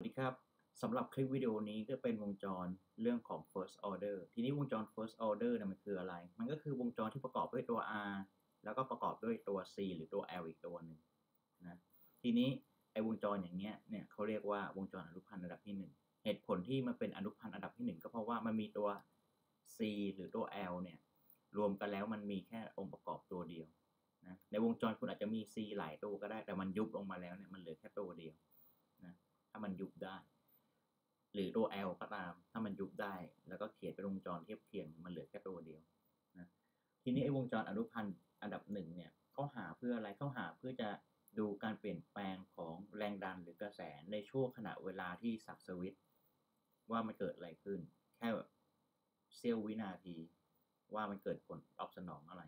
สวัสดีครับ สำหรับคลิปวิดีโอนี้ก็เป็นวงจรเรื่องของ first order ทีนี้วงจร first order เนี่ยมันคืออะไร มันก็คือวงจรที่ประกอบด้วยตัว R แล้วก็ประกอบด้วยตัว C หรือตัว L อีกตัวหนึ่งนะทีนี้ไอ้วงจรอย่างเงี้ยเนี่ยเขาเรียกว่าวงจรอนุพันธ์ระดับที่ 1 เหตุผลที่มันเป็นอนุพันธ์ระดับที่ 1 ก็เพราะว่ามันมีตัว C หรือตัว L เนี่ยรวมกันแล้วมันมีแค่องค์ประกอบตัวเดียวนะในวงจรคุณอาจจะมี C หลายตัวก็ได้แต่มันยุบลงมาแล้วเนี่ยมันเหลือแค่ตัวเดียว ถ้ามันยุบได้ หรือตัว L ก็ตาม ถ้ามันยุบได้ แล้วก็เขียนเป็นวงจรเทียบเคียงมันเหลือแค่ตัวเดียวนะทีนี้ไอ้วงจรอนุพันธ์อันดับหนึ่งเนี่ยเขาหาเพื่ออะไรเขาหาเพื่อจะดูการเปลี่ยนแปลงของแรงดันหรือกระแสในช่วงขณะเวลาที่สับสวิตว่ามันเกิดอะไรขึ้น แค่เสี้ยววินาทีว่ามันเกิดผลตอบสนองอะไร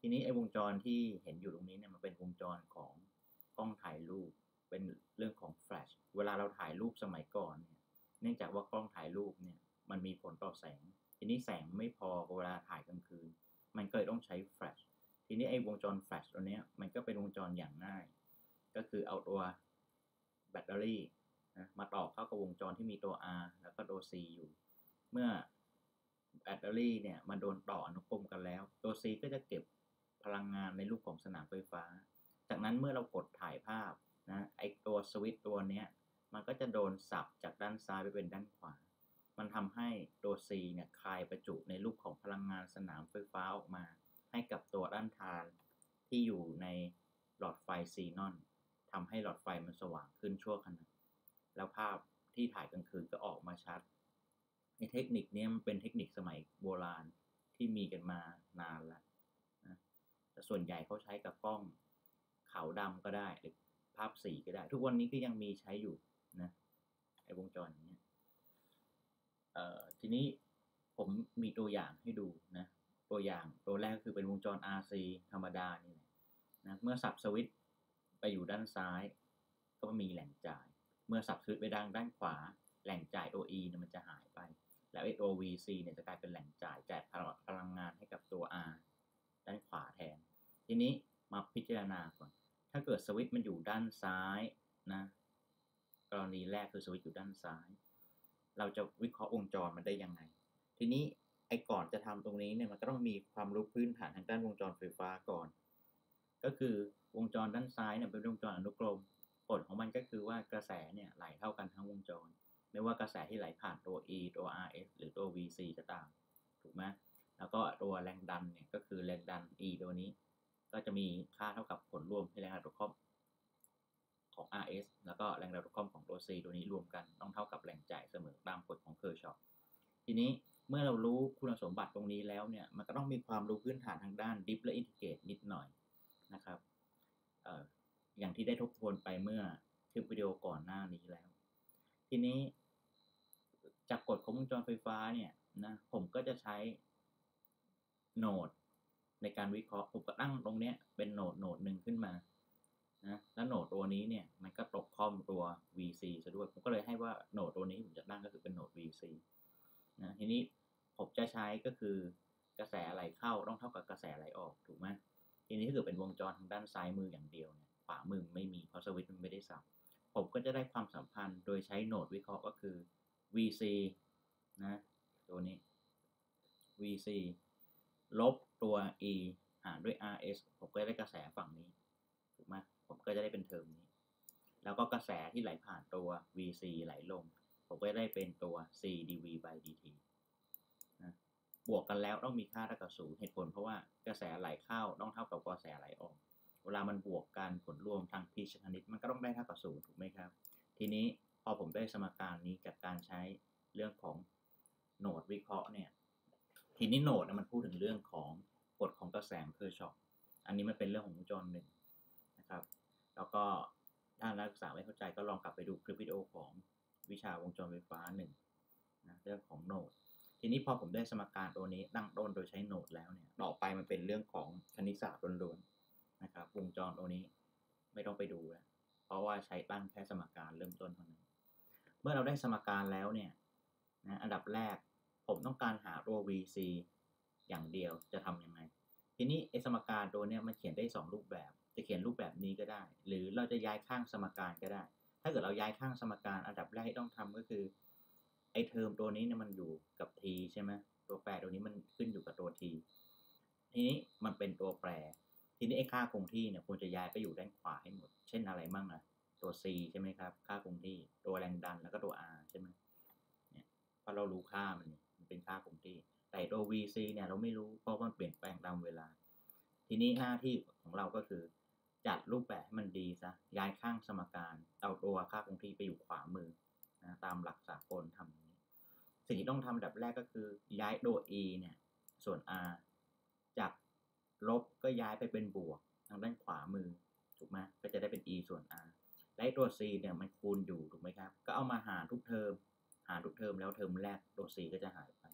ทีนี้ไอ้วงจรที่เห็นอยู่ตรงนี้เนี่ยมันเป็นวงจรของกล้องถ่ายรูป เป็นเรื่องของแฟลชเวลาเราถ่ายรูปสมัยก่อนเนี่ยเนื่องจากว่ากล้องถ่ายรูปเนี่ยมันมีผลต่อแสง ทีนี้แสงไม่พอเวลาถ่ายกลางคืน มันก็เลยต้องใช้แฟลชทีนี้ไอ้วงจรแฟลชตัวเนี้ยมันก็เป็นวงจรอย่างง่าย ก็คือเอาตัวแบตเตอรี่นะมาต่อเข้ากับวงจรที่มีตัว R แล้วก็ตัว C อยู่ เมื่อแบตเตอรี่เนี่ยมันโดนต่ออนุกรมกันแล้ว ตัว C ก็จะเก็บพลังงานในรูปของสนามไฟฟ้า จากนั้นเมื่อเรากดถ่ายภาพ นะไอตัวสวิตตัวเนี้ยมันก็จะโดนสับจากด้านซ้ายไปเป็นด้านขวา มันทำให้ตัว C เนี่ยคลายประจุในรูปของพลังงานสนามไฟฟ้าออกมา ให้กับตัวด้านทานที่อยู่ในหลอดไฟซีนอนทำให้หลอดไฟมันสว่างขึ้นชั่วขณะ แล้วภาพที่ถ่ายกลางคืนก็ออกมาชัดในเทคนิคนี้มันเป็นเทคนิคสมัยโบราณที่มีกันมานานแล้วนะแต่ส่วนใหญ่เขาใช้กับกล้องขาวดำก็ได้หรือ ภาพสีก็ได้ ทุกวันนี้ก็ยังมีใช้อยู่นะไอ้วงจรอย่างเงี้ยเอ่อทีนี้ผมมีตัวอย่างให้ดูนะตัวอย่างตัวแรกคือเป็นวงจร RC ธรรมดานี่แหละนะเมื่อสับสวิตช์ไปอยู่ด้านซ้าย ก็มีแหล่งจ่าย เมื่อสับสวิตช์ไปด้านด้านขวา แหล่งจ่ายตัว E เนี่ยมันจะหายไป แล้วไอ้ตัว VC เนี่ยจะกลายเป็นแหล่งจ่ายจ่ายพลังงานให้กับตัว R ด้านขวาแทน ทีนี้มาพิจารณาก่อน ถ้าเกิดสวิตช์มันอยู่ด้านซ้ายนะกรณีแรกคือสวิตช์อยู่ด้านซ้าย เราจะวิเคราะห์วงจรมันได้ยังไง ทีนี้ไอ้ก่อนจะทำตรงนี้เนี่ยมันก็ต้องมีความรู้พื้นฐานทางด้านวงจรไฟฟ้าก่อน ก็คือวงจรด้านซ้ายเนี่ยเป็นวงจรอนุกรมกฎของมันก็คือว่ากระแสเนี่ยไหลเท่ากันทั้งวงจร ไม่ว่ากระแสที่ไหลผ่านตัว E ตัว RS หรือตัว VC ก็ตาม ถูกไหมแล้วก็ตัวแรงดันเนี่ยก็คือแรงดัน E ตัวนี้ ก็จะมีค่าเท่ากับผลรวมที่แรงดันตกคร่อมของ RS แล้วก็แรงดันตกคร่อมของตัว C ตัวนี้รวมกันต้องเท่ากับแรงจ่ายเสมอตามกฎของเคอร์ชอฟทีนี้เมื่อเรารู้คุณสมบัติตรงนี้แล้วเนี่ยมันก็ต้องมีความรู้พื้นฐานทางด้าน diff และ integrate นิดหน่อยนะครับอออย่างที่ได้ทบทวนไปเมื่อคลิปวิดีโอก่อนหน้านี้แล้ว ทีนี้จากกฎของวงจรไฟฟ้าเนี่ยนะผมก็จะใช้โหนด ในการวิเคราะห์ผมก็ตั้งตรงเนี้ยเป็นโหนดโหนดหนึ่งขึ้นมานะแล้วโหนดตัวนี้เนี่ยมันก็ตกคอมตัว VC ซะด้วยผมก็เลยให้ว่าโหนดตัวนี้ผมจะตั้งก็คือเป็นโหนด VC นะทีนี้ผมจะใช้ก็คือกระแสไหลเข้าต้องเท่ากับกระแสไหลออกถูกไหมทีนี้ถ้าเกิดเป็นวงจรทางด้านซ้ายมืออย่างเดียวเนี่ยขวามือไม่มีเพราะสวิตช์มันไม่ได้สับผมก็จะได้ความสัมพันธ์โดยใช้โหนดวิเคราะห์ก็คือ VC นะตัวนี้ VC ลบ ตัว E หารด้วย RS ผมก็จะได้กระแสฝั่งนี้ ถูกไหมผมก็จะได้เป็นเทอมนี้ แล้วก็กระแสที่ไหลผ่านตัว VC ไหลลง ผมก็ได้เป็นตัว C dV by dt นะบวกกันแล้วต้องมีค่าเท่ากับศูนย์เหตุผลเพราะว่ากระแสไหลเข้าต้องเท่ากับกระแสไหลออก เวลามันบวกกันผลรวมทางพีชคณิตมันก็ต้องได้เท่ากับศูนย์ถูกไหมครับ ทีนี้พอผมได้สมการนี้กับการใช้เรื่องของ node วิเคราะห์เนี่ย ทีนี้ node มันพูดถึงเรื่องของกฎของกระแสเคอร์ชอฟอันนี้มันเป็นเรื่องของวงจรหนึ่งนะครับ แล้วก็ถ้านักศึกษาไม่เข้าใจก็ลองกลับไปดูคลิปวิดีโอของวิชาวงจรไฟฟ้าหนึ่งนะเรื่องของโหนด ทีนี้พอผมได้สมการตัวนี้ตั้งต้นโดยใช้โหนดแล้วเนี่ยต่อไปมันเป็นเรื่องของคณิตศาสตร์ล้วนๆนะครับวงจรตัวนี้ไม่ต้องไปดูแล้วเพราะว่าใช้ตั้งแค่สมการเริ่มต้นเท่านั้น เมื่อเราได้สมการแล้วเนี่ยนะอันดับแรก ผมต้องการหาตัว VC อย่างเดียวจะทำยังไง ทีนี้ไอสมการตัวเนี้ยมันเขียนได้ 2 รูปแบบ จะเขียนรูปแบบนี้ก็ได้ หรือเราจะย้ายข้างสมการก็ได้ ถ้าเกิดเราย้ายข้างสมการอันดับแรกที่ต้องทำก็คือไอเทอมตัวนี้เนี่ยมันอยู่กับ t ใช่ไหมตัวแปรตัวนี้มันขึ้นอยู่กับตัว t ทีนี้มันเป็นตัวแปร ทีนี้ไอค่าคงที่เนี่ยควรจะย้ายไปอยู่ด้านขวาให้หมด เช่นอะไรบ้างอะตัว c ใช่ไหมครับ ค่าคงที่ ตัวแรงดันแล้วก็ตัว r ใช่ไหมเนี่ยเพราะเรารู้ค่ามันเนี่ยมัน เป็นค่าคงที่ แต่ตัว vc เนี่ยเราไม่รู้เพราะมันเปลี่ยนแปลงตามเวลา ทีนี้หน้าที่ของเราก็คือ จัดรูปแบบให้มันดีซะย้ายข้างสมการเอาตัวค่าคงที่ไปอยู่ขวามือนะตามหลักสากลทำนี้ สิ่งที่ต้องทำดับแรกก็คือย้ายตัว e เนี่ยส่วน r จากลบก็ย้ายไปเป็นบวกทางด้านขวามือถูกไหมก็จะได้เป็น e ส่วน r และตัว c เนี่ยมันคูณอยู่ถูกไหมครับ ก็เอามาหารทุกเทอม หารทุกเทอมแล้วเทอมแรกตัว c ก็จะหายไป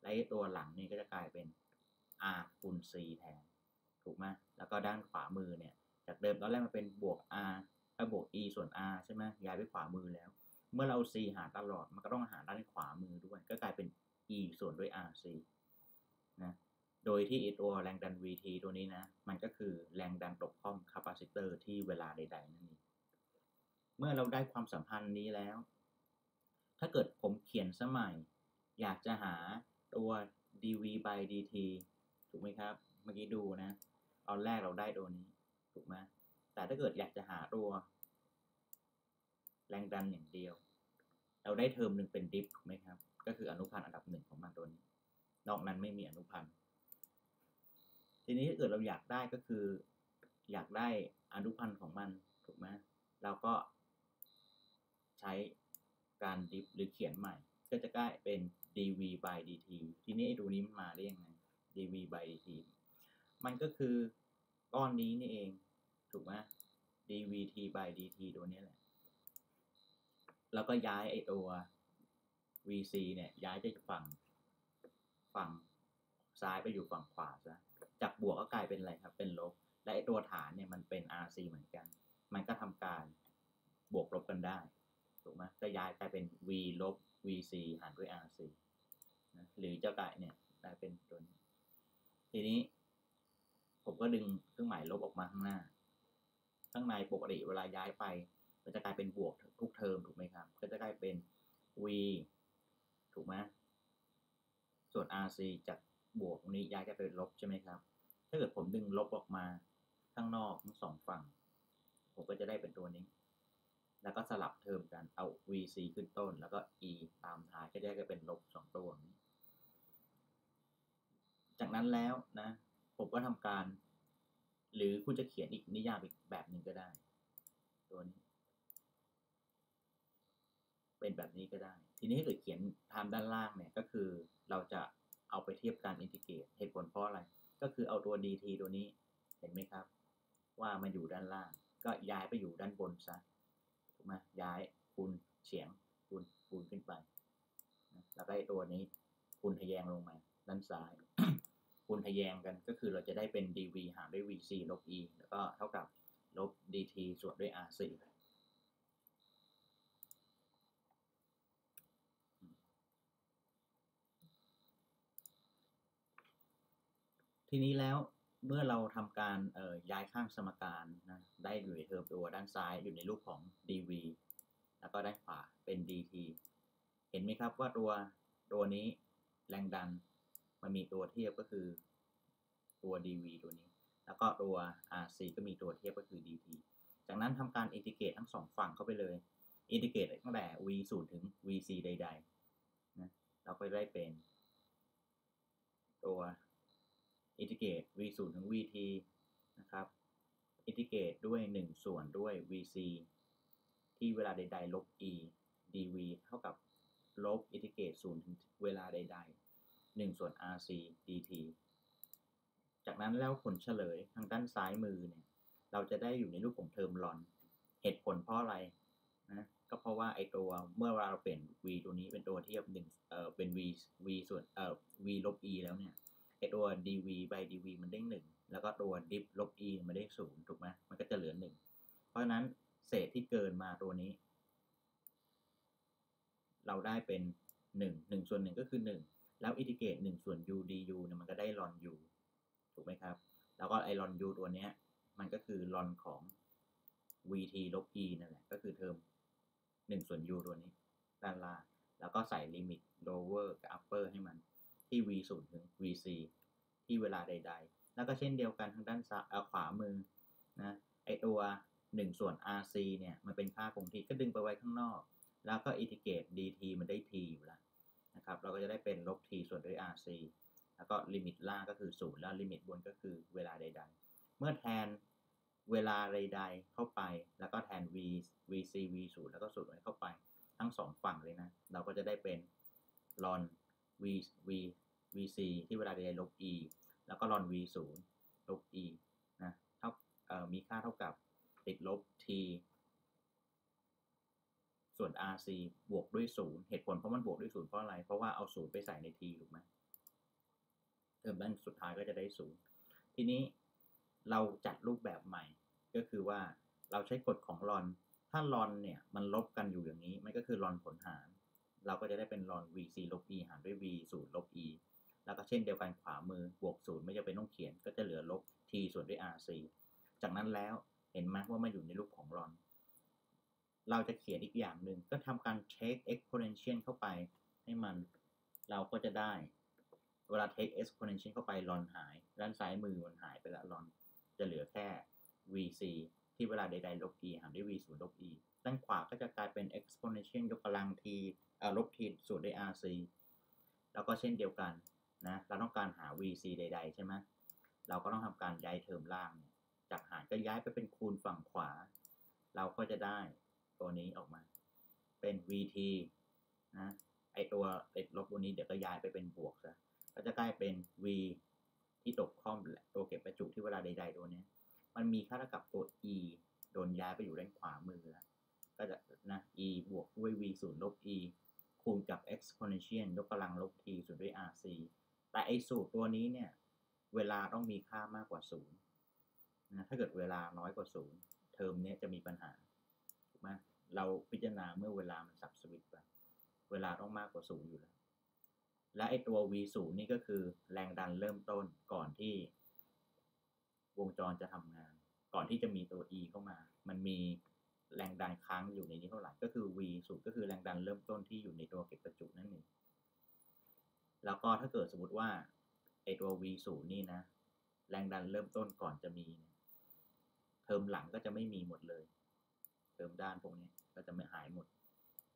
และตัวหลังนี่ก็จะกลายเป็น r คูณ c แทน ถูกไหมแล้วก็ด้านขวามือเนี่ย จากเดิมตอนแรกมันเป็นบวก r ก็บวก e ส่วน r ใช่ไหมย้ายไปขวามือแล้ว เมื่อเรา c หารตลอด มันก็ต้องหารด้านขวามือด้วย ก็กลายเป็น e ส่วนด้วย rc นะ โดยที่ตัวแรงดัน vt ตัวนี้นะ มันก็คือแรงดันตกคร่อม capacitor ที่เวลาใดๆนั่นเอง เมื่อเราได้ความสัมพันธ์นี้แล้ว ถ้าเกิดผมเขียนสมัย อยากจะหาตัว dv by dt ถูกไหมครับ เมื่อกี้ดูนะตอนแรกเราได้ตัวนี้ ถูกไหมแต่ถ้าเกิดอยากจะหาตัว แรงดันอย่างเดียว เราได้เทอมหนึ่งเป็นดิฟถูกไหมครับ ก็คืออนุพันธ์อันดับหนึ่งของมันตัวนี้ นอกนั้นไม่มีอนุพันธ์ ทีนี้ถ้าเกิดเราอยากได้ก็คือ อยากได้อนุพันธ์ของมัน ถูกไหมเราก็ใช้ การดิฟหรือเขียนใหม่ ก็จะกลายเป็น dv by dt ทีนี้ไอ้ตัวนี้มันมาได้ยังไง dv by dt มันก็คือก้อนนี้นี่เอง ถูกไหม dvt by dt ตัวนี้แหละ แล้วก็ย้ายไอตัว vc เนี่ยย้ายจากฝั่งฝั่งซ้ายไปอยู่ฝั่งขวาซะ จากบวกก็กลายเป็นอะไรครับ เป็นลบ และไอตัวฐานเนี่ยมันเป็น rc เหมือนกัน มันก็ทำการบวกลบกันได้ ถูกไหมก็ย้ายกลายเป็น v ลบ vc หารด้วย rc นะหรือจะกลายเนี่ยกลายเป็นตัวนี้ทีนี้ ผมก็ดึงเครื่องหมายลบออกมาข้างหน้า ข้างในปกติเวลาย้ายไป มันจะกลายเป็นบวกทุกเทอมถูกไหมครับ ก็จะกลายเป็น v ถูกไหมส่วน rc จากบวกตรงนี้ย้ายกลายเป็นลบใช่ไหมครับ ถ้าเกิดผมดึงลบออกมาข้างนอกทั้งสองฝั่ง ผมก็จะได้เป็นตัวนี้ แล้วก็สลับเทอมกันเอา vc ขึ้นต้น แล้วก็ e ตามท้ายก็ได้ก็เป็นลบสองตัวนี้ จากนั้นแล้วนะ ผมก็ทำการ หรือคุณจะเขียนอีกนิยามอีกแบบหนึ่งก็ได้ ตัวนี้ เป็นแบบนี้ก็ได้ ทีนี้ถ้าเกิดเขียนทางด้านล่างเนี่ยก็คือเราจะเอาไปเทียบการอินทิเกรตเหตุผลเพราะอะไร ก็คือเอาตัว dt ตัวนี้เห็นไหมครับ ว่ามันอยู่ด้านล่าง ก็ย้ายไปอยู่ด้านบนซะ ถูกไหมย้ายคูณเฉียงคูณคูณขึ้นไปนะแล้วก็ไอตัวนี้คูณทะแยงลงมา ด้านซ้าย คูณทะแยงกันก็คือเราจะได้เป็น dv หารด้วย vc ลบ e แล้วก็เท่ากับลบ dt ส่วนด้วย rc ทีนี้แล้ว เมื่อเราทำการย้ายข้างสมการนะได้อยู่ในเทอมตัวด้านซ้ายอยู่ในรูปของ dv แล้วก็ด้านขวาเป็น dt เห็นไหมครับว่าตัวตัวนี้แรงดันมันมีตัวเทียบก็คือตัว dv ตัวนี้ แล้วก็ตัว rc ก็มีตัวเทียบก็คือ dt จากนั้นทำการ integrate ทั้งสองฝั่งเข้าไปเลย integrate ตั้งแต่ v 0ถึง vc ใดๆนะเราก็ได้เป็นตัว integrate v 0ถึง vt นะครับ integrate ด้วย 1 ส่วนด้วย vc ที่เวลาใด ๆ ลบ e dv เท่ากับลบ integrate 0ถึงเวลาใด ๆ 1 ส่วน rc dt จากนั้นแล้วผลเฉลยทางด้านซ้ายมือเนี่ยเราจะได้อยู่ในรูปของเทอมลอน เหตุผลเพราะอะไรนะก็เพราะว่าไอตัวเมื่อเราเปลี่ยน v ตัวนี้เป็นตัวเทียบหนึ่งเอ่อเป็น v v ส่วนเอ่อ v ลบ e แล้วเนี่ย ไอตัว dv by dv มันได้หนึ่งแล้วก็ตัว div ลบ e มันได้ศูนย์ถูกไหมมันก็จะเหลือหนึ่งเพราะฉะนั้นเศษที่เกินมาตัวนี้ เราได้เป็นหนึ่งหนึ่งส่วนหนึ่งก็คือหนึ่งแล้ว integrate หนึ่งส่วน u du เนี่ยมันก็ได้ ln u ถูกไหมครับ แล้วก็ไอ ln u ตัวเนี้ย มันก็คือ ln ของ vt ลบ e นั่นแหละ ก็คือเทอม1ส่วน u ตัวนี้ ด้านล่าง แล้วก็ใส่ limit lower กับ upper ให้มัน ที่ v 0ถึง vc ที่เวลาใด ๆ แล้วก็เช่นเดียวกันทางด้านซ้ายขวามือนะไอตัว 1 ส่วน rc เนี่ยมันเป็นค่าคงที่ก็ดึงไปไว้ข้างนอก แล้วก็ integrate dt มันได้ t อยู่แล้วนะครับเราก็จะได้เป็นลบ t ส่วนด้วย rc แล้วก็ limit ล่างก็คือ0แล้ว limit บนก็คือเวลาใด ๆ เมื่อแทนเวลาใดๆเข้าไป แล้วก็แทน v vc v 0แล้วก็สูตรเข้าไป ทั้งสองฝั่งเลยนะ เราก็จะได้เป็น ln v v vc ที่เวลาใดๆลบ e แล้วก็ ln v 0ลบ e นะเท่ามีค่าเท่ากับติดลบ t ส่วน rc บวกด้วย 0 เหตุผลเพราะมันบวกด้วย 0 เพราะอะไร เพราะว่าเอา 0 ไปใส่ใน t ถูกไหมเทอมด้านสุดท้ายก็จะได้ 0 ทีนี้เราจัดรูปแบบใหม่ ก็คือว่าเราใช้กฎของลอน ถ้าลอนเนี่ยมันลบกันอยู่อย่างนี้ มันก็คือลอนผลหาร เราก็จะได้เป็นลอน vc ลบ e หารด้วย v 0ลบ e แล้วก็เช่นเดียวกันขวามือบวก0ไม่จะเป็นต้องเขียน ก็จะเหลือลบ t ส่วนด้วย rc จากนั้นแล้วเห็นไหมว่ามาอยู่ในรูปของลอน เราจะเขียนอีกอย่างหนึ่งก็ทำการ take exponential เข้าไป ให้มันเราก็จะได้เวลา take exponential เข้าไปลอนหาย ด้านซ้ายมือมันหายไปล้วลอน จะเหลือแค่ vc ที่เวลาใดๆลบ e หารด้วย v 0ลบ e ด้านขวาก็จะกลายเป็น exponential ยกกำลัง t ลบ t ส่วนด้วย rc แล้วก็เช่นเดียวกันนะเราต้องการหา vc ใด ๆ ใช่ไหมเราก็ต้องทำการย้ายเทอมล่างเนี่ยจากหารก็ย้ายไปเป็นคูณฝั่งขวา เราก็จะได้ตัวนี้ออกมา เป็น vt นะไอตัวติดลบตัวนี้เดี๋ยวก็ย้ายไปเป็นบวกซะก็จะกลายเป็น v ที่ตกข้อมตัวเก็บประจุที่เวลาใด ๆ ตัวนี้มันมีค่าเท่ากับตัว e โดนย้ายไปอยู่ด้านขวามือแล้วก็จะนะ e บวกด้วย v 0ลบ e คูณกับ exponential ยกกำลังลบ t ส่วนด้วย rc แต่ไอสูตรตัวนี้เนี่ย เวลาต้องมีค่ามากกว่า0นะถ้าเกิดเวลาน้อยกว่า 0 เทอมนี้จะมีปัญหาถูกไหมเราพิจารณาเมื่อเวลามันสับสวิตช์ไปเวลาต้องมากกว่า 0 อยู่แล้ว และไอตัว v 0นี่ก็คือแรงดันเริ่มต้นก่อนที่ วงจรจะทำงาน ก่อนที่จะมีตัว e เข้ามา มันมี แรงดันค้างอยู่ในนี้เท่าไหร่ ก็คือ v 0ก็คือแรงดันเริ่มต้นที่อยู่ในตัวเก็บประจุนั่นเอง แล้วก็ถ้าเกิดสมมติว่าไอตัว v 0นี่นะ แรงดันเริ่มต้นก่อนจะมี เทอมหลังก็จะไม่มีหมดเลย เทอมด้านพวกนี้ก็จะไม่หายหมด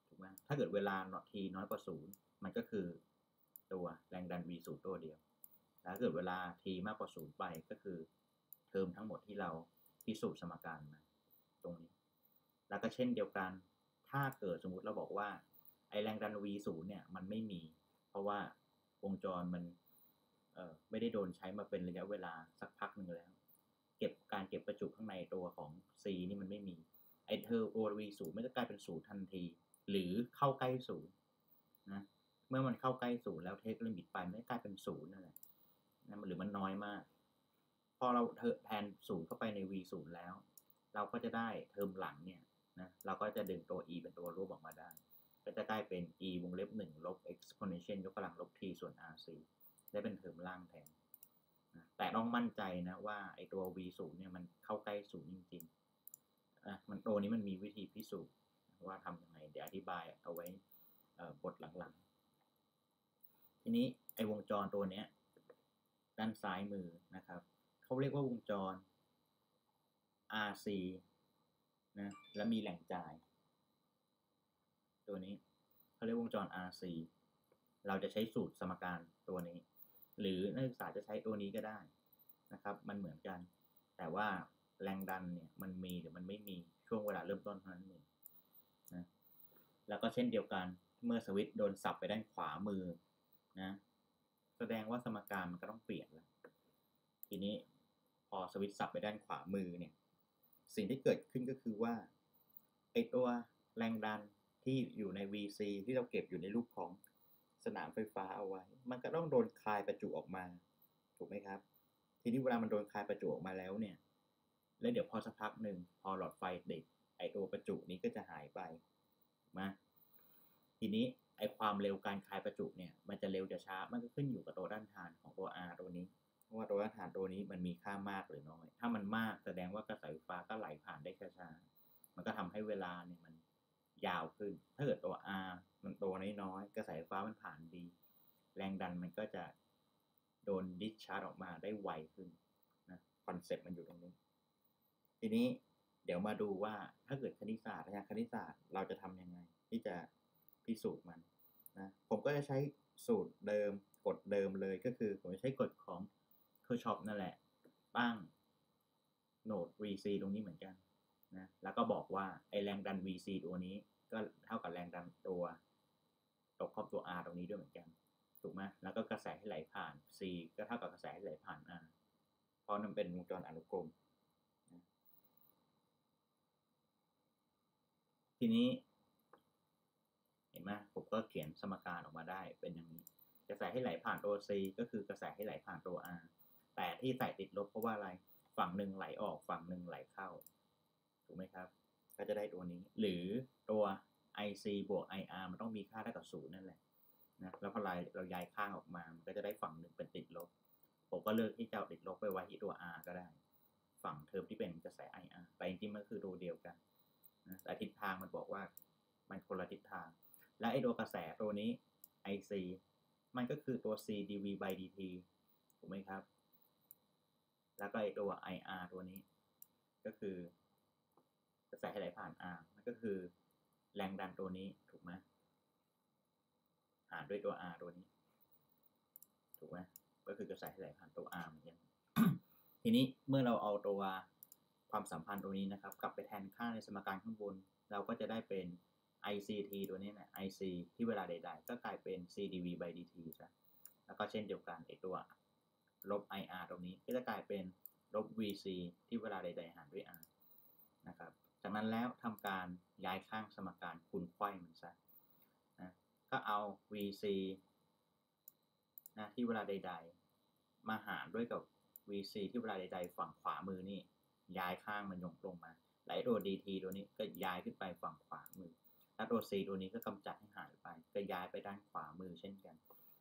ถูกไหมถ้าเกิดเวลาทีน้อยกว่าศูนย์มันก็คือตัวแรงดัน v 0ตัวเดียวแล้วเกิดเวลา t มากกว่าศูนย์ไปก็คือ เทอมทั้งหมดที่เราพิสูจน์สมการมาตรงนี้ แล้วก็เช่นเดียวกัน ถ้าเกิดสมมติเราบอกว่า ไอแรงดัน v 0เนี่ยมันไม่มี เพราะว่าวงจรมันไม่ได้โดนใช้มาเป็นระยะเวลาสักพักหนึ่งแล้ว เก็บการเก็บประจุข้างในตัวของ C นี่มันไม่มี ไอเทอมตัว v 0มันจะกลายเป็นศูนย์ทันที หรือเข้าใกล้ศูนย์นะเมื่อมันเข้าใกล้ศูนย์แล้วเทคลิมิตไปมันกลายเป็นศูนย์นั่นแหละนะหรือมันน้อยมาก พอเราแทนศูนย์เข้าไปใน v ศูนย์แล้ว เราก็จะได้เทอมหลังเนี่ย นะเราก็จะดึงตัว e เป็นตัวรูปออกมาได้ ก็จะกลายเป็น e วงเล็บหนึ่งลบ exponential ยกกำลังลบ t ส่วน rc ได้เป็นเทอมล่างแทนนะแต่ต้องมั่นใจนะว่าไอตัว v ศูนย์เนี่ยมันเข้าใกล้ศูนย์จริงๆอะมันตัวนี้มันมีวิธีพิสูจน์ว่าทำยังไง เดี๋ยวอธิบายเอาไว้บทหลังๆ ทีนี้ไอวงจรตัวเนี้ยด้านซ้ายมือนะครับ เขาเรียกว่าวงจร RC นะแล้วมีแหล่งจ่าย ตัวนี้เขาเรียกวงจร RC เราจะใช้สูตรสมการตัวนี้ หรือนักศึกษาจะใช้ตัวนี้ก็ได้นะครับ มันเหมือนกัน แต่ว่าแรงดันเนี่ยมันมีหรือมันไม่มีช่วงเวลาเริ่มต้นเท่านั้นเองนะแล้วก็เช่นเดียวกันเมื่อสวิตช์โดนสับไปด้านขวามือนะแสดงว่าสมการมันก็ต้องเปลี่ยนแล้ว ทีนี้พอสวิตช์สับไปด้านขวามือเนี่ย สิ่งที่เกิดขึ้นก็คือว่าไอตัวแรงดันที่อยู่ใน VC ที่เราเก็บอยู่ในรูปของสนามไฟฟ้าเอาไว้ มันก็ต้องโดนคลายประจุออกมา ถูกไหมครับ ทีนี้เวลามันโดนคลายประจุออกมาแล้วเนี่ย แล้วเดี๋ยวพอสักพักหนึ่งพอหลอดไฟติดไอตัวประจุนี้ก็จะหายไปมาทีนี้ไอความเร็วการคลายประจุเนี่ย มันจะเร็วจะช้า มันก็ขึ้นอยู่กับตัวด้านทานของตัว R ตัวนี้ ว่าตัวด้านตัวนี้มันมีค่ามากหรือน้อย ถ้ามันมากแสดงว่ากระแสไฟฟ้าก็ไหลผ่านได้ช้ามันก็ทำให้เวลาเนี่ยมันยาวขึ้น ถ้าเกิดตัว R มันโตน้อยๆ กระแสไฟฟ้ามันผ่านดี แรงดันมันก็จะโดน discharge ออกมาได้ไวขึ้นนะคอนเซ็ปต์มันอยู่ตรงนี้ ทีนี้เดี๋ยวมาดูว่าถ้าเกิดคณิตศาสตร์ทางคณิตศาสตร์เราจะทำยังไง ที่จะพิสูจน์มันนะผมก็จะใช้สูตรเดิมกฎเดิมเลยก็คือ ผมจะใช้กฎของ Kirchhoff นั่นแหละตั้งโนด VC ตรงนี้เหมือนกันนะแล้วก็บอกว่าไอแรงดัน VC ตัวนี้ ก็เท่ากับแรงดันตัวตกครอบตัว R ตรงนี้ด้วยเหมือนกันถูกไหมแล้วก็กระแสที่ไหลผ่าน C ก็เท่ากับกระแสที่ไหลผ่าน R เพราะมันเป็นวงจรอนุกรมนะทีนี้ เห็นไหมผมก็เขียนสมการออกมาได้เป็นอย่างนี้ กระแสที่ไหลผ่านตัว C ก็คือกระแสที่ไหลผ่านตัว R ที่ใส่ติดลบเพราะว่าอะไร ฝั่งหนึ่งไหลออกฝั่งหนึ่งไหลเข้า ถูกไหมครับ ก็จะได้ตัวนี้ หรือตัว IC บวก IR มันต้องมีค่าเท่ากับศูนย์นั่นแหละนะแล้วพอเราเราย้ายข้างออกมา มันก็จะได้ฝั่งหนึ่งเป็นติดลบ ผมก็เลือกที่จะเอาติดลบไปไว้ที่ตัว R ก็ได้ ฝั่งเทอมที่เป็นกระแส IR แต่จริงๆมันคือตัวเดียวกันนะแต่ทิศทางมันบอกว่ามันคนละทิศทาง และไอ้ตัวกระแสตัวนี้ IC มันก็คือตัว C dV by dt ถูกไหมครับ แล้วก็ไอตัว IR ตัวนี้ ก็คือกระแสไหลผ่าน R มันก็คือ แรงดันตัวนี้ถูกไหมหารด้วยตัว R ตัวนี้ ถูกไหมก็คือกระแสไหลผ่านตัว R เหมือนกันทีนี้เมื่อเราเอาตัวความสัมพันธ์ตัวนี้นะครับ กลับไปแทนค่าในสมการข้างบน เราก็จะได้เป็น ICT ตัวนี้นะ IC ที่เวลาใดๆ ก็กลายเป็น CdV by dt ซะแล้วก็เช่นเดียวกันไอตัว ลบ IR ตรงนี้ก็จะกลายเป็นลบ VC ที่เวลาใด ๆ หารด้วย R นะครับ จากนั้นแล้วทำการย้ายข้างสมการคูณไขว้มันซะนะก็เอา VC นะที่เวลาใด ๆ มาหารด้วยกับ VC ที่เวลาใด ๆ ฝั่งขวามือนี่ ย้ายข้างมันยงลงมาแลตัว dt ตัวนี้ก็ย้ายขึ้นไปฝั่งขวามือ แล้วตัว c ตัวนี้ก็กำจัดให้หายไป ก็ย้ายไปด้านขวามือเช่นกัน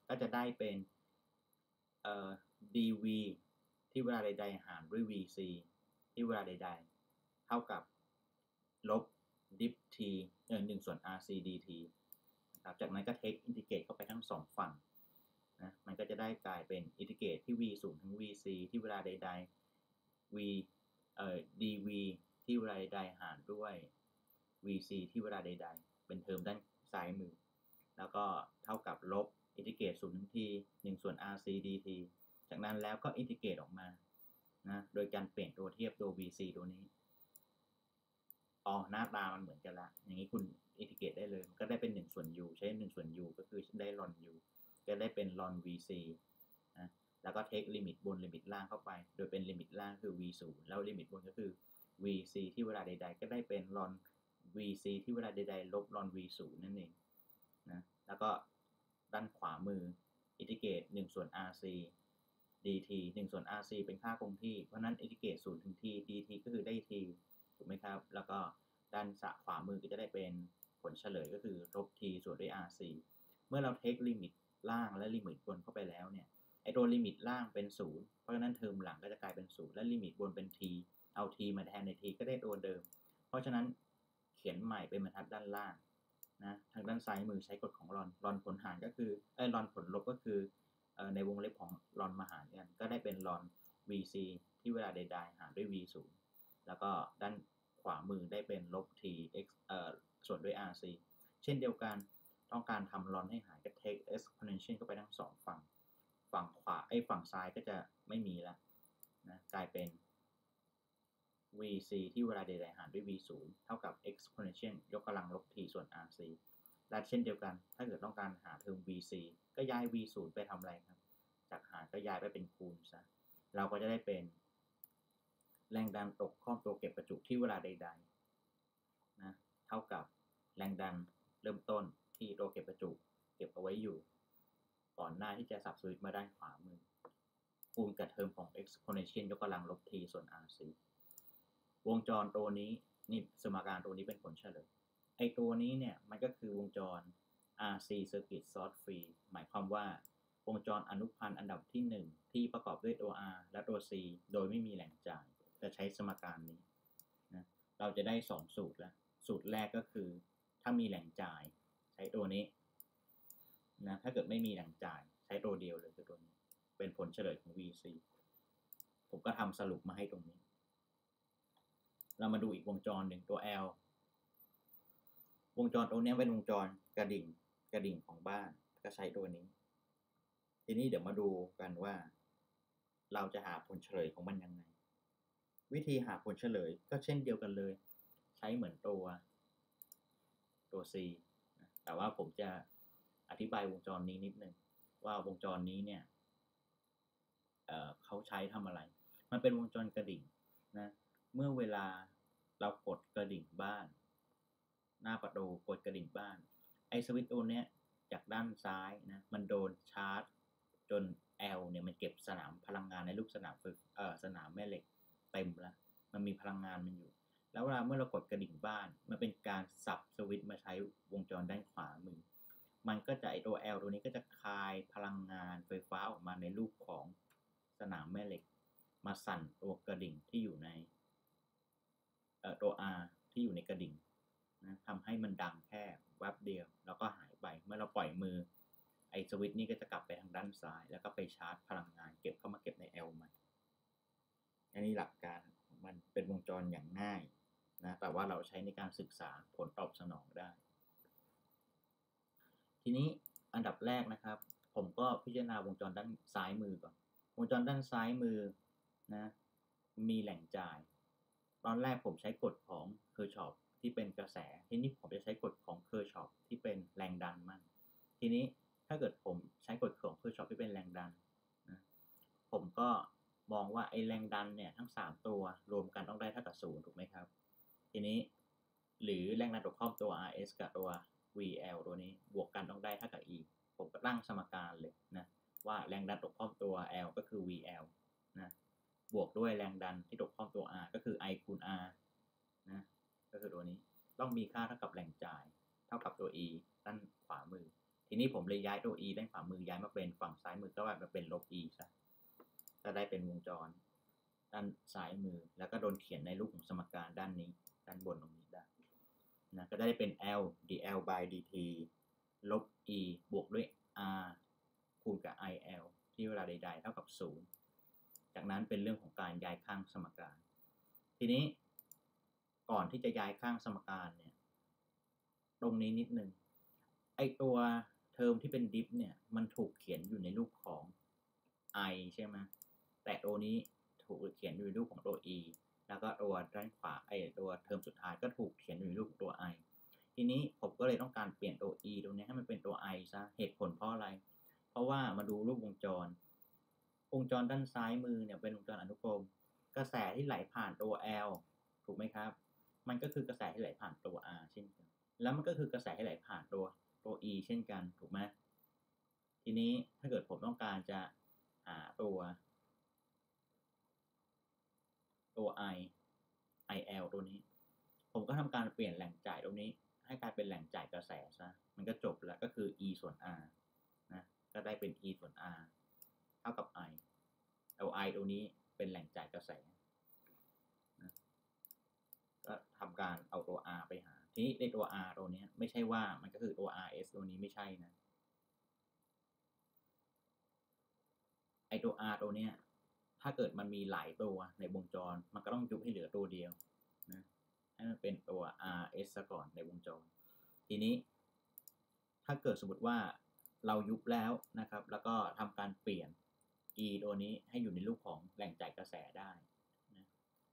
ก็จะได้เป็นเอ่อ dv ที่เวลาใดๆหารด้วย vc ที่เวลาใดๆ เท่ากับ ลบ dip t เออหนึ่งส่วน rc dt นะครับจากนั้นก็เทคอินทิเกรตเข้าไปทั้งสองฝั่งนะมันก็จะได้กลายเป็นอินทิเกรตที่ v สูงทั้ง vc ที่เวลาใดๆ v เอ่อ dv ที่เวลาใดๆหารด้วย vc ที่เวลาใดๆ เป็นเทอมด้านซ้ายมือ แล้วก็เท่ากับลบ integrate ศูนย์ถึง t หนึ่งส่วน rc dt จากนั้นแล้วก็ integrate ออกมานะโดยการเปลี่ยนตัวเทียบตัว vc ตัวนี้อ๋อหน้าตามันเหมือนกันละ อย่างนี้คุณ integrate ได้เลย มันก็ได้เป็น1ส่วน u ใช้1ส่วน u ก็คือได้ ln u ก็ได้เป็นลอน vc นะแล้วก็ take ลิมิตบนลิมิตล่างเข้าไป โดยเป็นลิมิตล่างคือ v 0แล้วลิมิตบนก็คือ vc ที่เวลาใด ๆ ก็ได้เป็นลอน vc ที่เวลาใด ๆ ลบ ln v 0นั่นเองนะแล้วก็ด้านขวามือ integrate 1ส่วน rc dt 1 ส่วน rc เป็นค่าคงที่ เพราะนั้น integrate 0ถึง t dt ก็คือได้ t ถูกไหมครับ แล้วก็ด้านขวามือก็จะได้เป็นผลเฉลยก็คือลบ t ส่วนด้วย rc เมื่อเรา take ลิมิตล่างและลิมิตบนเข้าไปแล้วเนี่ย ไอตัวลิมิตล่างเป็น 0 เพราะฉะนั้นเทอมหลังก็จะกลายเป็น 0 และลิมิตบนเป็น t เอา t มาแทนใน t ก็ได้ตัวเดิม เพราะฉะนั้นเขียนใหม่เป็นบรรทัดด้านล่างนะ ทางด้านซ้ายมือใช้กฎของ ln ln ผลหารก็คือไอ้ ln ผลลบก็คือ ในวงเล็บของ ln มาหารกันก็ได้เป็นรอน vc ที่เวลาใดๆ หารด้วย v 0แล้วก็ด้านขวามือได้เป็นลบ t x เอ่อส่วนด้วย rc เช่นเดียวกันต้องการทำรอนให้หายก็ take exponential เข้าไปทั้งสองฝั่ง ฝั่งขวาไอ้ฝั่งซ้ายก็จะไม่มีแล้วนะกลายเป็น vc ที่เวลาใดๆหารด้วย v 0เท่ากับ exponential ยกกำลังลบ t ส่วน rc และเช่นเดียวกัน ถ้าเกิดต้องการหาเทอม vc ก็ย้าย v 0ไปทำอะไรครับ จากหารก็ย้ายไปเป็นคูณซะ เราก็จะได้เป็น แรงดันตกข้อมตัวเก็บประจุที่เวลาใดๆนะเท่ากับแรงดันเริ่มต้นที่ตัวเก็บประจุเก็บเอาไว้อยู่ ก่อนหน้าที่จะสับสวิตมาด้านขวามือคูณกับเทอมของ exponential ยกกำลังลบ t ส่วน rc วงจรตัวนี้นี่สมการตัวนี้เป็นผลเฉลย ไอตัวนี้เนี่ยมันก็คือวงจร RC circuit source free หมายความว่าวงจรอนุพันธ์อันดับที่ 1 ที่ประกอบด้วยตัว R และตัว C โดยไม่มีแหล่งจ่ายจะใช้สมการนี้นะเราจะได้สองสูตรแล้ว สูตรแรกก็คือ ถ้ามีแหล่งจ่ายใช้ตัวนี้นะถ้าเกิดไม่มีแหล่งจ่ายใช้ตัวเดียวเลยคือตัวนี้ เป็นผลเฉลยของ VC ผมก็ทำสรุปมาให้ตรงนี้ เรามาดูอีกวงจรหนึ่งตัว L วงจรตรงนี้เป็นวงจรกระดิ่งกระดิ่งของบ้านก็ใช้ตัวนี้ ทีนี้เดี๋ยวมาดูกันว่า เราจะหาผลเฉลยของมันยังไง วิธีหาผลเฉลยก็เช่นเดียวกันเลย ใช้เหมือนตัวตัว C แต่ว่าผมจะอธิบายวงจรนี้นิดนึงว่าวงจรนี้เนี่ยเเขาใช้ทำอะไร มันเป็นวงจรกระดิ่งนะเมื่อเวลาเรากดกระดิ่งบ้าน หน้าประตูกดกระดิ่งบ้าน ไอสวิตช์ตัวเนี้ยจากด้านซ้ายนะ มันโดนชาร์จ จน L เนี่ยมันเก็บสนามพลังงานในรูปสนามฝึกเออสนามแม่เหล็กเต็มล้วมันมีพลังงานมันอยู่ แล้วเวลาเมื่อเรากดกระดิ่งบ้าน มันเป็นการสับสวิตช์มาใช้วงจรด้านขวามือ มันก็จะไอตัว L ตัวนี้ก็จะคายพลังงานไฟฟ้าออกมาในรูปของสนามแม่เหล็ก มาสั่นตัวกระดิ่งที่อยู่ในเออตัว R ที่อยู่ในกระดิ่ง นะทำให้มันดังแค่แวบเดียว แล้วก็หายไปเมื่อเราปล่อยมือไอสวิตช์นี่ก็จะกลับไปทางด้านซ้าย แล้วก็ไปชาร์จพลังงาน เก็บเข้ามาเก็บใน L ใหม่อันนี้หลักการมันเป็นวงจรอย่างง่ายนะแต่ว่าเราใช้ในการศึกษาผลตอบสนองได้ ทีนี้อันดับแรกนะครับ ผมก็พิจารณาวงจรด้านซ้ายมือก่อน วงจรด้านซ้ายมือนะมีแหล่งจ่าย ตอนแรกผมใช้กฎของ Kirchhoff ที่เป็นกระแส ทีนี้ผมจะใช้กฎของ Kirchhoff ที่เป็นแรงดันมั่งทีนี้ถ้าเกิดผมใช้กฎของ Kirchhoff ที่เป็นแรงดันนะผมก็มองว่าไอแรงดันเนี่ยทั้ง 3 ตัวรวมกันต้องได้เท่ากับศูนย์ถูกไหมครับ ทีนี้หรือแรงดันตกข้อมตัว RS กับตัว VL ตัวนี้บวกกันต้องได้เท่ากับ E ผมก็ตั้งสมการเลยนะว่าแรงดันตกข้อมตัว L ก็คือ VL นะบวกด้วยแรงดันที่ตกข้อมตัว R ก็คือ I คูณ R นะ ก็คือตัวนี้ต้องมีค่าเท่ากับแรงจ่าย เท่ากับตัว E ด้านขวามือ ทีนี้ผมเลยย้ายตัว E ด้านขวามือย้ายมาเป็นฝั่งซ้ายมือก็แบบเป็นลบ E ซะจะได้เป็นวงจร ด้านซ้ายมือแล้วก็โดนเขียนในรูปของสมการด้านนี้ ด้านบนตรงนี้ได้นะก็ได้เป็น L dL by dt ลบ E บวกด้วย R คูณกับ IL ที่เวลาใด ๆ เท่ากับ 0 จากนั้นเป็นเรื่องของการย้ายข้างสมการ ทีนี้ ก่อนที่จะย้ายข้างสมการเนี่ย ตรงนี้นิดนึง ไอตัวเทอมที่เป็นดิฟเนี่ย มันถูกเขียนอยู่ในรูปของ i ใช่ไหมแต่ตัวนี้ถูกเขียนอยู่ในรูปของตัว e แล้วก็ตัวด้านขวาไอตัวเทอมสุดท้ายก็ถูกเขียนอยู่ในรูปของตัว i ทีนี้ผมก็เลยต้องการเปลี่ยนตัว e ตรงนี้ให้มันเป็นตัว i ซะ เหตุผลเพราะอะไร เพราะว่ามาดูรูปวงจร วงจรด้านซ้ายมือเนี่ยเป็นวงจรอนุกรม กระแสที่ไหลผ่านตัว L ถูกไหมครับ มันก็คือกระแสที่ไหลผ่านตัว R เช่นกัน แล้วมันก็คือกระแสที่ไหลผ่านตัวตัว E เช่นกันถูกไหมทีนี้ถ้าเกิดผมต้องการจะหาตัวตัว I IL ตัวนี้ ผมก็ทำการเปลี่ยนแหล่งจ่ายตรงนี้ ให้กลายเป็นแหล่งจ่ายกระแสซะ มันก็จบแล้วก็คือ E ส่วน R นะ ก็ได้เป็น E ส่วน R เท่ากับ I เอา I ตรงนี้เป็นแหล่งจ่ายกระแส ก็ทำการเอาตัว R ไปหา ทีนี้ในตัว R ตัวนี้ไม่ใช่ว่ามันก็คือตัว RS ตัวนี้ไม่ใช่นะไอตัว R ตัวเนี้ย ถ้าเกิดมันมีหลายตัวในวงจร มันก็ต้องยุบให้เหลือตัวเดียวนะให้มันเป็นตัว RS ซะก่อนในวงจร ทีนี้ ถ้าเกิดสมมติว่าเรายุบแล้วนะครับ แล้วก็ทำการเปลี่ยน E ตัวนี้ให้อยู่ในรูปของแหล่งจ่ายกระแสได้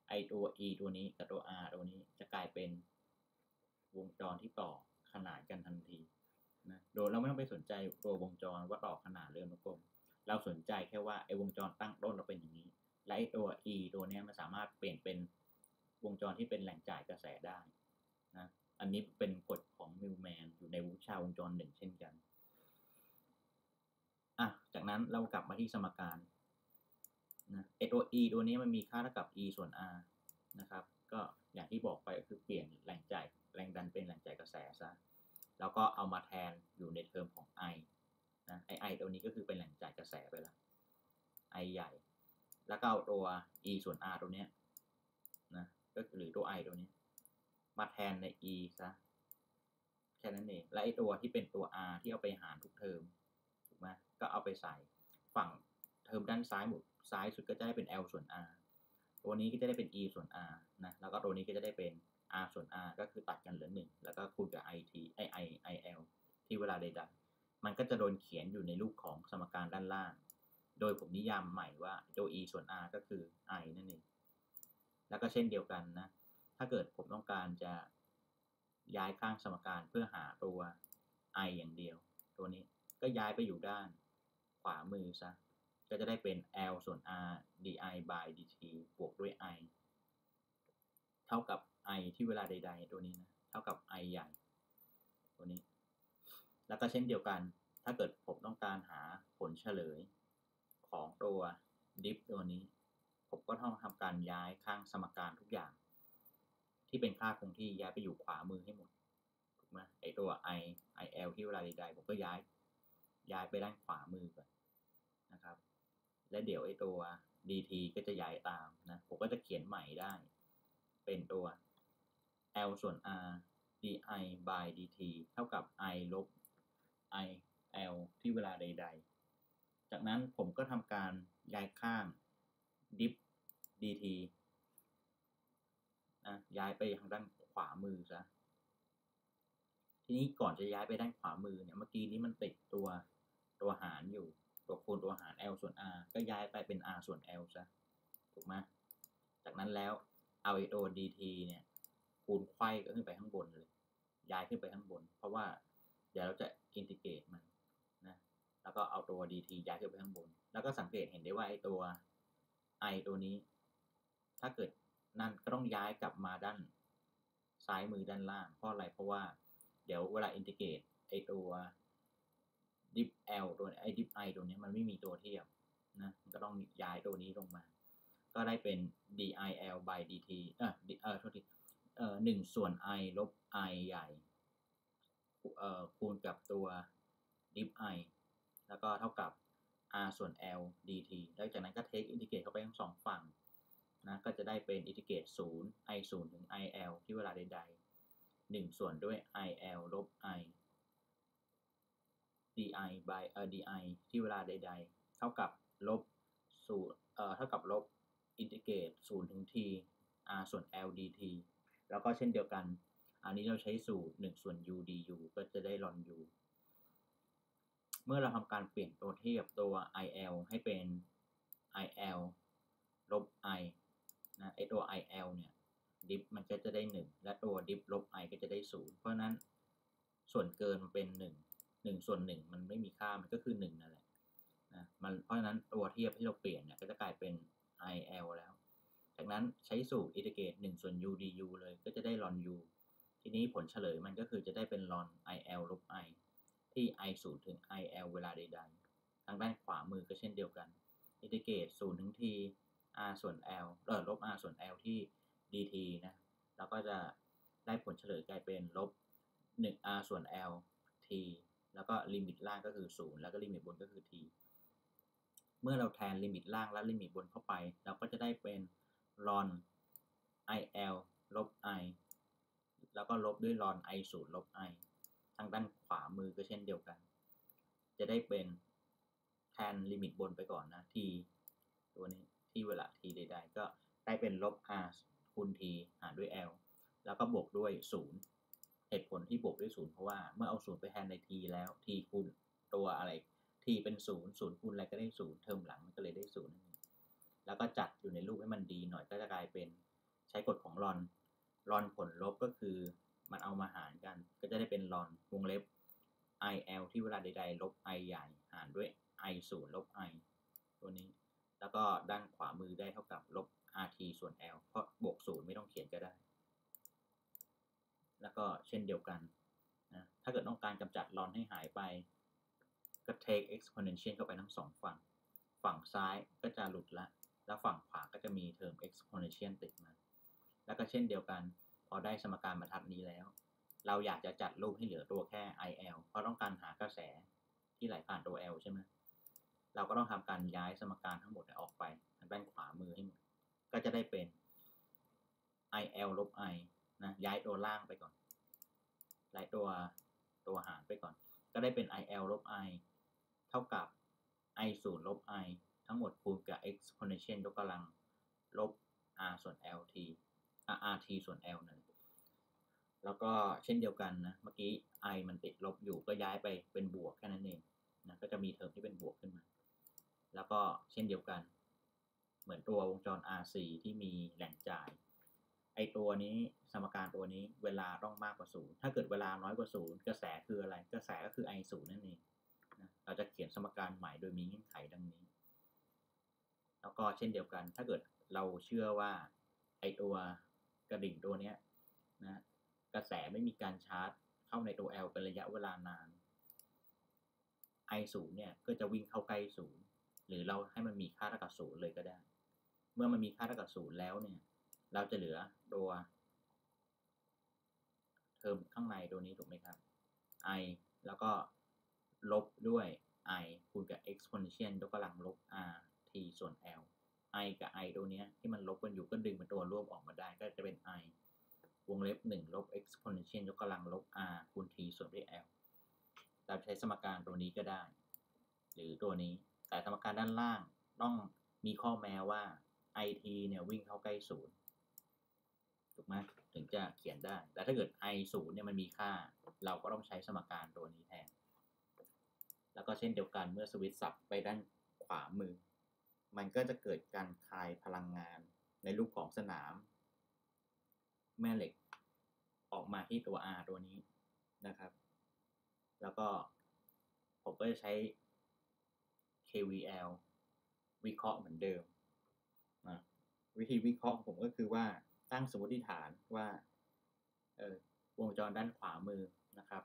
ไอตัว E ตัวนี้กับตัว R ตัวนี้จะกลายเป็นวงจรที่ต่อขนานกันทันทีนะโดยเราไม่ต้องไปสนใจตัววงจรว่าต่อขนานเรืออนุกรมเราสนใจแค่ว่าไอวงจรตั้งต้นเราเป็นอย่างนี้ และไอตัว E ตัวนี้มันสามารถเปลี่ยนเป็นวงจรที่เป็นแหล่งจ่ายกระแสได้นะอันนี้เป็นกฎของมิลแมนอยู่ในวิชาวงจรหนึ่งเช่นกันอะจากนั้นเรากลับมาที่สมการ นะไอตัว e ตัวนี้มันมีค่าเท่ากับ e ส่วน r นะครับ ก็อย่างที่บอกไปก็คือเปลี่ยนแรงจ่ายแรงดันเป็นแรงจ่ายกระแสซะแล้วก็เอามาแทนอยู่ในเทอมของ i นะไอ i ตัวนี้ก็คือเป็นแรงจ่ายกระแสไปล้ว i ใหญ่ แล้วก็เอาตัว e ส่วน r ตัวเนี้ยนะก็หรือตัว i ตัวนี้มาแทนใน e ซะแค่นั้นเอง และไอตัวที่เป็นตัว r ที่เอาไปหารทุกเทอมถูกไหมก็เอาไปใส่ฝั่ง เทอมด้านซ้ายหมดซ้ายสุดก็จะได้เป็น l ส่วน r ตัวนี้ก็จะได้เป็น e ส่วน r นะ แล้วก็ตัวนี้ก็จะได้เป็น r ส่วน r ก็คือตัดกันเหลือหนึ่งแล้วก็คูณกับ it ไอ i i l ที่เวลาใดๆมันก็จะโดนเขียนอยู่ในรูปของสมการด้านล่าง โดยผมนิยามใหม่ว่าตัว e ส่วน r ก็คือ i นั่นเอง แล้วก็เช่นเดียวกันนะ ถ้าเกิดผมต้องการจะย้ายข้างสมการเพื่อหาตัว i อย่างเดียว ตัวนี้ก็ย้ายไปอยู่ด้านขวามือซะ ก็จะได้เป็น l ส่วน r di by dt บวกด้วย i เท่ากับ i ที่เวลาใด ๆ ตัวนี้นะ เท่ากับ i ใหญ่ ตัวนี้ แล้วก็เช่นเดียวกัน ถ้าเกิดผมต้องการหาผลเฉลยของตัว diff ตัวนี้ ผมก็ต้องทำการย้ายข้างสมการทุกอย่าง ที่เป็นค่าคงที่ย้ายไปอยู่ขวามือให้หมดถูกไหมไอตัว i i l ที่เวลาใดๆผมก็ย้ายย้ายไปด้านขวามือก่อนนะครับ และเดี๋ยวไอตัว dt ก็จะย้ายตามนะ ผมก็จะเขียนใหม่ได้ เป็นตัว l ส่วน r di by dt เท่ากับ i ลบ i l ที่เวลาใด ๆ จากนั้นผมก็ทำการย้ายข้าง diff dt นะย้ายไปทางด้านขวามือซะทีนี้ก่อนจะย้ายไปด้านขวามือเนี่ยเมื่อกี้นี้มันติดตัวตัวหารอยู่ ตัวคูณตัวหาร l ส่วน r ก็ย้ายไปเป็น r ส่วน l ซะ ถูกไหมจากนั้นแล้วเอาไอตัว dt เนี่ย คูณไขว้ก็ขึ้นไปข้างบนเลย ย้ายขึ้นไปข้างบน เพราะว่าเดี๋ยวเราจะอินทิเกรตมันนะ แล้วก็เอาตัว dt ย้ายขึ้นไปข้างบน แล้วก็สังเกตเห็นได้ว่าไอตัว i ตัวนี้ ถ้าเกิดนั่นก็ต้องย้ายกลับมาด้านซ้ายมือด้านล่าง เพราะอะไร เพราะว่าเดี๋ยวเวลาอินทิเกรตไอตัว diff l ตัวไอ diff i ตัวนี้มันไม่มีตัวเทียบนะมันก็ต้องย้ายตัวนี้ลงมา ก็ได้เป็น dil by dt เออเออโทษทีเอ่อหนึ่งส่วน i ลบ i ใหญ่เอ่อคูณกับตัว diff i แล้วก็เท่ากับ r ส่วน l dt แล้วจากนั้นก็เทคอินทิเกรตเข้าไปทั้งสองฝั่งนะก็จะได้เป็นอินทิเกรต0 i 0ถึง il ที่เวลาใดๆ1ส่วนด้วย il ลบ i di by เอ่อ di ที่เวลาใด ๆ เท่ากับลบศูนย์เอ่อเท่ากับลบอินทิเกรต0ถึง t r ส่วน l dt แล้วก็เช่นเดียวกัน อันนี้เราใช้สูตร1ส่วน u du ก็จะได้ลอน u เมื่อเราทำการเปลี่ยนตัวเทียบตัว il ให้เป็น il ลบ i นะไอตัว il เนี่ย diff มันก็จะได้ 1 และตัว diff ลบ i ก็จะได้ 0 เพราะฉะนั้นส่วนเกินมันเป็น 1 1ส่วน1มันไม่มีค่ามันก็คือ1นั่นแหละนะมันเพราะฉะนั้นตัวเทียบที่เราเปลี่ยนเนี่ยก็จะกลายเป็น il แล้ว จากนั้นใช้สูตร integrate 1ส่วน u du เลยก็จะได้ ln u ทีนี้ผลเฉลยมันก็คือจะได้เป็นลอน il ลบ i ที่ i 0ถึง il เวลาใดๆ ทางด้านขวามือก็เช่นเดียวกัน integrate 0ถึง t r ส่วน l เออลบ r ส่วน l ที่ dt นะแล้วก็จะได้ผลเฉลยกลายเป็นลบ1 r ส่วน l t แล้วก็ลิมิตล่างก็คือ 0 แล้วก็ลิมิตบนก็คือ t เมื่อเราแทนลิมิตล่างและลิมิตบนเข้าไป เราก็จะได้เป็นลอน il ลบ i แล้วก็ลบด้วย ln i 0ลบ i ทางด้านขวามือก็เช่นเดียวกัน จะได้เป็นแทนลิมิตบนไปก่อนนะ t ตัวนี้ที่เวลา t ใดๆ ก็ได้เป็นลบ r คูณ t หารด้วย l แล้วก็บวกด้วย 0 เหตุผลที่บวกด้วย0เพราะว่าเมื่อเอา0ไปแทนใน t แล้ว t คูณตัวอะไร t เป็น0 0คูณอะไรก็ได้0เทอมหลังมันก็เลยได้0นั่นเองแล้วก็จัดอยู่ในรูปให้มันดีหน่อยก็จะกลายเป็นใช้กฎของลอนลอนผลลบก็คือมันเอามาหารกัน ก็จะได้เป็นลอนวงเล็บ il ที่เวลาใดๆ ลบ i ใหญ่หารด้วย i 0ลบ i ตัวนี้ แล้วก็ด้านขวามือได้เท่ากับลบ rt ส่วน l เพราะบวก0ไม่ต้องเขียนก็ได้ แล้วก็เช่นเดียวกันนะถ้าเกิดต้องการกำจัดลอนให้หายไป ก็ take exponential เข้าไปทั้งสองฝั่ง ฝั่งซ้ายก็จะหลุดละ แล้วฝั่งขวาก็จะมีเทอม exponential ติดมา แล้วก็เช่นเดียวกัน พอได้สมการบรรทัดนี้แล้ว เราอยากจะจัดรูปให้เหลือตัวแค่ il เพราะต้องการหากระแสที่ไหลผ่านตัว l ใช่ไหมเราก็ต้องทำการย้ายสมการทั้งหมดออกไปทางด้านขวามือให้หมด ก็จะได้เป็น il ลบ i นะย้ายตัวล่างไปก่อนย้ายตัวตัวหารไปก่อน ก็ได้เป็น il ลบ i เท่ากับ i ศูนย์ลบ i ทั้งหมดคูณกับ exponential ยกกำลังลบ r ส่วน lt rt ส่วน l นั่นแล้วก็เช่นเดียวกันนะ เมื่อกี้ i มันติดลบอยู่ก็ย้ายไปเป็นบวกแค่นั้นเองนะก็จะมีเทอมที่เป็นบวกขึ้นมา แล้วก็เช่นเดียวกัน เหมือนตัววงจร RC ที่มีแหล่งจ่าย ไอตัวนี้ สมการตัวนี้เวลาต้องมากกว่าศูนย์ถ้าเกิดเวลาน้อยกว่าศูนย์กระแสคืออะไร กระแสก็คือ I ศูนย์นั่นเองนะเราจะเขียนสมการใหม่โดยมีเงื่อนไขดังนี้ แล้วก็เช่นเดียวกัน ถ้าเกิดเราเชื่อว่าไอตัวกระดิ่งตัวเนี้ยนะกระแสไม่มีการชาร์จ เข้าในตัว L เป็นระยะเวลานาน I ศูนย์เนี่ยก็จะวิ่งเข้าใกล้ศูนย์หรือเราให้มันมีค่าเท่ากับศูนย์เลยก็ได้ เมื่อมันมีค่าเท่ากับศูนย์แล้วเนี่ย เราจะเหลือตัว เทอมข้างในตัวนี้ถูกไหมครับ i แล้วก็ลบด้วย i คูณกับ exponential ยกกำลังลบ r t ส่วน l i กับ i ตัวนี้ที่มันลบกันอยู่ก็ดึงเป็นตัวร่วมออกมาได้ก็จะเป็น i วงเล็บ 1 ลบ exponential ยกกำลังลบ r คูณ t ส่วนด้วย l เราใช้สมการตัวนี้ก็ได้ หรือตัวนี้แต่สมการด้านล่างต้องมีข้อแม้ว่า it เนี่ยวิ่งเข้าใกล้ศูนย์ถูกไหม ถึงจะเขียนได้ แต่ถ้าเกิด i ศูนย์เนี่ยมันมีค่า เราก็ต้องใช้สมการตัวนี้แทน แล้วก็เช่นเดียวกันเมื่อสวิตช์สับไปด้านขวามือ มันก็จะเกิดการคายพลังงานในรูปของสนาม แม่เหล็ก ออกมาที่ตัว R ตัวนี้นะครับ แล้วก็ผมก็จะใช้ KVL วิเคราะห์เหมือนเดิมนะวิธีวิเคราะห์ผมก็คือว่า ตั้งสมมติฐานว่าเออวงจรด้านขวามือนะครับ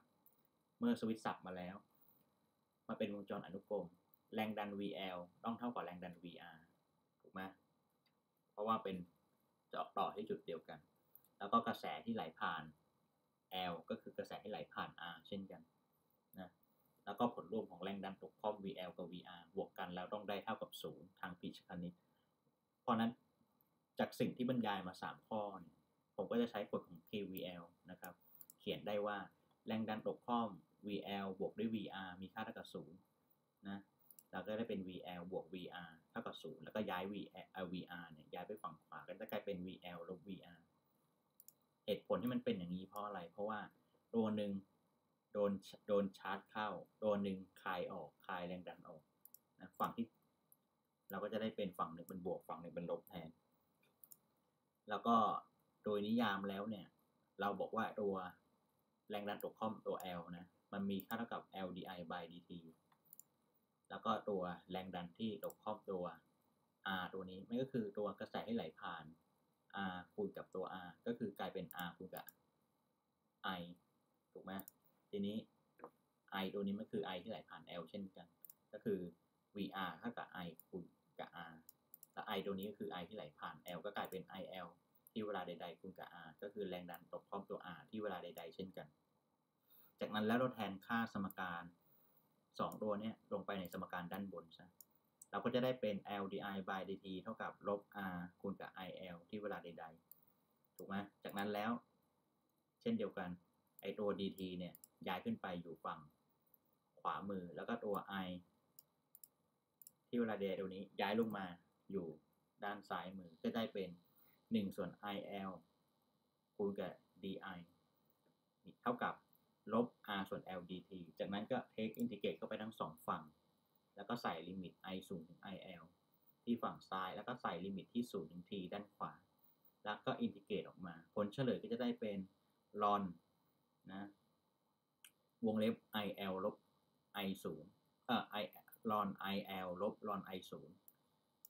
เมื่อสวิตช์สับมาแล้ว มาเป็นวงจรอนุกรม แรงดัน VL ต้องเท่ากับแรงดัน VR ถูกไหมเพราะว่าเป็นจะต่อที่จุดเดียวกัน แล้วก็กระแสที่ไหลผ่าน L ก็คือกระแสที่ไหลผ่าน R เช่นกันนะแล้วก็ผลรวมของแรงดันตกข้อม VL กับ VR บวกกันแล้วต้องได้เท่ากับศูนย์ทางปีชคณิต เพราะนั้น จากสิ่งที่บรรยายมา 3 ข้อนี่ผมก็จะใช้กฎของ KVL นะครับ เขียนได้ว่าแรงดันตกข้อม VL บวกด้วย VR มีค่าเท่ากับศูนย์นะเราก็ได้เป็น VL บวก VR เท่ากับศูนย์แล้วก็ย้าย VL VR เนี่ยย้ายไปฝั่งขวาก็จะกลายเป็น VL ลบ VR เหตุผลที่มันเป็นอย่างนี้เพราะอะไร เพราะว่าตัวหนึ่งโดนโดนชาร์จเข้าตัวหนึ่งคลายออกคลายแรงดันออกนะฝั่งที่เราก็จะได้เป็นฝั่งหนึ่งเป็นบวกฝั่งหนึ่งเป็นลบแทน แล้วก็โดยนิยามแล้วเนี่ย เราบอกว่าตัวแรงดันตกข้อมตัว L นะ มันมีค่าเท่ากับ LDI by dt แล้วก็ตัวแรงดันที่ตกข้อมตัว R ตัวนี้มันก็คือตัวกระแสที่ไหลผ่าน R คูณกับตัว R ก็คือกลายเป็น R คูณกับ I ถูกไหมทีนี้ I ตัวนี้มันคือ I ที่ไหลผ่าน L เช่นกัน ก็คือ VR เท่ากับ I คูณกับ R แล้ว I ตัวนี้ก็คือ I ที่ไหลผ่าน L ก็กลายเป็น IL ที่เวลาใด ๆ คูณกับ R ก็คือแรงดันตกพร้อมตัว R ที่เวลาใด ๆ เช่นกัน จากนั้นแล้วเราแทนค่าสมการสองตัวนี้ลงไปในสมการด้านบนซะเราก็จะได้เป็น LDI by dt เท่ากับลบ R คูณกับ IL ที่เวลาใด ๆ ถูกไหมจากนั้นแล้ว เช่นเดียวกันไอตัว dt เนี่ยย้ายขึ้นไปอยู่ฝั่งขวามือแล้วก็ตัว i ที่เวลาเดตัวนี้ย้ายลงมา อยู่ด้านซ้ายมือก็ได้เป็น 1 ส่วน il คูณกับ di เท่ากับลบ r ส่วน l dt จากนั้นก็ take integrate เข้าไปทั้งสองฝั่ง แล้วก็ใส่ลิมิต i 0ถึง il ที่ฝั่งซ้าย แล้วก็ใส่ลิมิตที่ 0 ถึง t ด้านขวา แล้วก็ integrate ออกมา ผลเฉลยก็จะได้เป็น ln นะ วงเล็บ il ลบ i 0เอ่อ i ln il ลบ ln i 0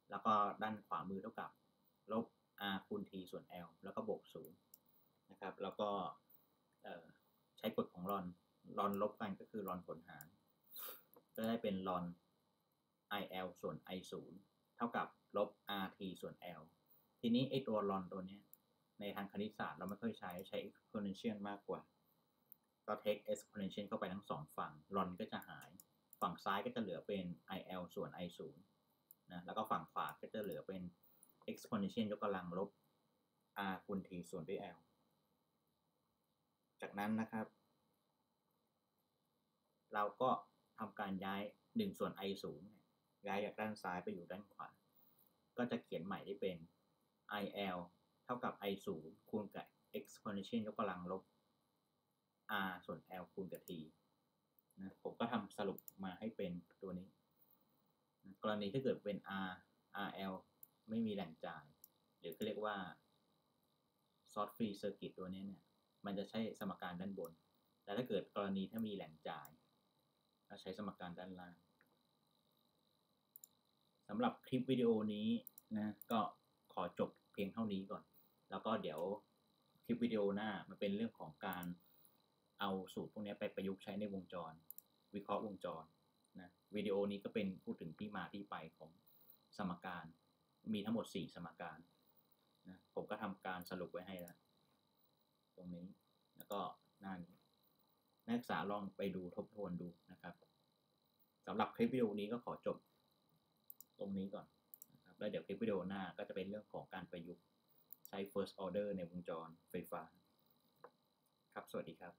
แล้วก็ด้านขวามือเท่ากับ ลบ r คูณ t ส่วน l แล้วก็บวก0นะครับ แล้วก็ใช้กฎของลอนลอนลบกันก็คือลอนผลหาร ก็ได้เป็นลอน il ส่วน i 0เท่ากับลบ rt ส่วน l ทีนี้ไอตัวลอนตัวนี้ในทางคณิตศาสตร์เราไม่ค่อยใช้ใช้ exponential มากกว่า ก็ take exponential เข้าไปทั้งสองฝั่งลอนก็จะหาย ฝั่งซ้ายก็จะเหลือเป็น il ส่วน i 0 นะแล้วก็ฝั่งขวาก็จะเหลือเป็น exponential ยกกำลังลบ r คูณ t ส่วนด้วย l จากนั้นนะครับ เราก็ทำการย้าย 1 ส่วน i สูงย้ายจากด้านซ้ายไปอยู่ด้านขวา ก็จะเขียนใหม่ได้เป็น il เท่ากับ i สูงคูณกับ exponential ยกกำลังลบ r ส่วน l คูณกับ t นะผมก็ทำสรุปมาให้เป็นตัวนี้ กรณีถ้าเกิดเป็น r rl ไม่มีแหล่งจ่าย หรือเขาเรียกว่า short free circuit ตัวนี้เนี่ย มันจะใช้สมการด้านบน แต่ถ้าเกิดกรณีถ้ามีแหล่งจ่ายเราใช้สมการด้านล่างสำหรับคลิปวิดีโอนี้นะก็ขอจบเพียงเท่านี้ก่อน แล้วก็เดี๋ยวคลิปวิดีโอหน้ามันเป็นเรื่องของการเอาสูตรพวกนี้ไปประยุกต์ใช้ในวงจร วิเคราะห์วงจร นะวิดีโอนี้ก็เป็นพูดถึงที่มาที่ไปของสมการ มีทั้งหมด 4 สมการนะผมก็ทำการสรุปไว้ให้แล้ว ตรงนี้แล้วก็หน้านี้นักศึกษาลองไปดูทบทวนดูนะครับสำหรับคลิปวิดีโอนี้ก็ขอจบตรงนี้ก่อนนะครับแล้วเดี๋ยวคลิปวิดีโอหน้าก็จะเป็นเรื่องของการประยุกต์ใช้ first order ในวงจรไฟฟ้า ครับ สวัสดีครับ